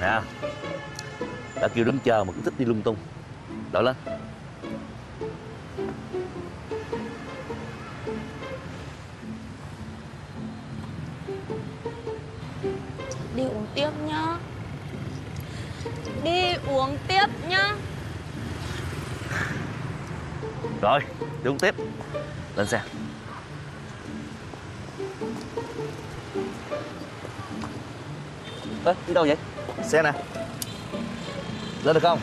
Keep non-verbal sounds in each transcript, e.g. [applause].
Nè, Đã kêu đứng chờ mà cứ thích đi lung tung. Đỡ lên. Đi uống tiếp nhá. Đi uống tiếp nhá. Rồi đi uống tiếp. Lên xe. Ê đi đâu vậy? Xe nè. Lên được không?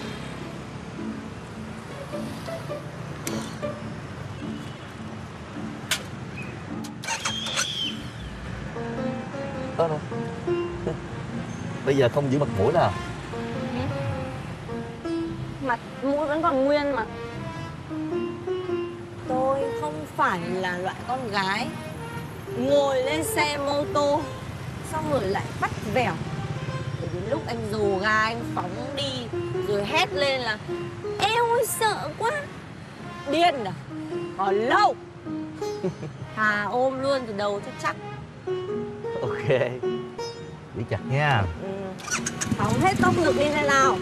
Ơ nè. Bây giờ không giữ mặt mũi nào. Mặt mũi vẫn còn nguyên mà phải là loại con gái Ngồi lên xe mô tô Xong rồi lại bắt vẻo. Để đến lúc anh rồ ga anh phóng đi Rồi hét lên là Eo ơi sợ quá. Điên à? Còn lâu? [laughs] Thà ôm luôn từ đầu cho chắc. Ok Đi chặt nha. Ừ. Phóng hết tốc lực đi này nào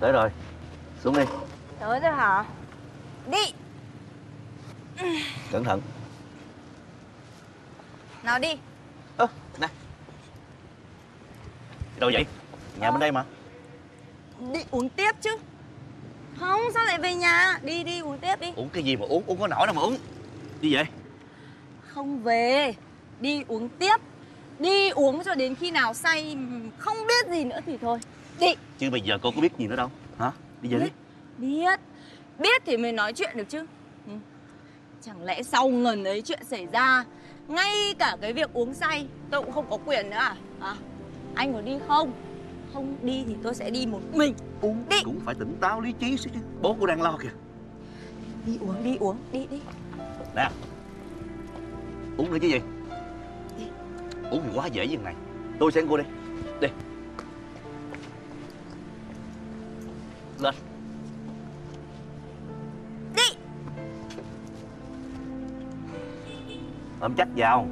Tới rồi. Xuống đi. Tới rồi hả? Đi. Cẩn thận. Nào đi. Ơ nè. Đi đâu vậy? Nhà bên đây mà. Đi uống tiếp chứ. Không sao lại về nhà? Đi đi uống tiếp đi. Uống cái gì mà uống? Uống có nổi đâu mà uống. Đi về. Không về. Đi uống tiếp Đi uống cho đến khi nào say Không biết gì nữa thì thôi. Đi. Chứ bây giờ cô có biết gì nữa đâu. Hả? Đi về đi. Biết. Biết. Biết thì mới nói chuyện được chứ. Ừ. Chẳng lẽ sau ngần ấy chuyện xảy ra Ngay cả cái việc uống say Tôi cũng không có quyền nữa à, à Anh có đi không? Không đi thì tôi sẽ đi một mình. Uống Đi. cũng phải tỉnh táo lý trí chứ. Bố cô đang lo kìa. Đi uống đi uống Đi đi. Nè. Uống nữa chứ gì. Uống thì quá dễ như này. Tôi sẽ cô đi Đi Lên. Đi. Ôm chắc vào.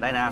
Đây nè